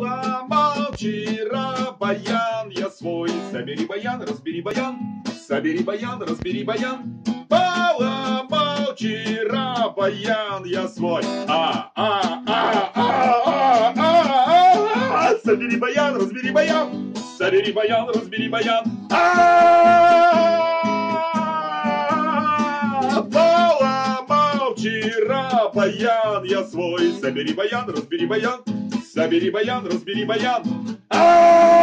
Поломал вчера баян я свой. Собери баян, разбери баян. Собери баян, разбери баян. Поломал вчера баян я свой. А, а, а, а, а, а, а. Собери баян, разбери баян. Собери баян, разбери баян. А, вчера баян я свой. Собери баян, разбери баян. Собери баян, разбери баян. А, разобрал!